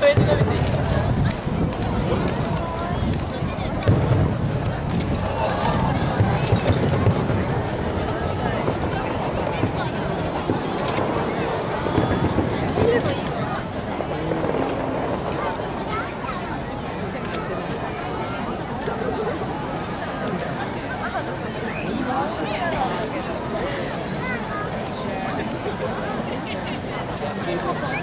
上で食べということ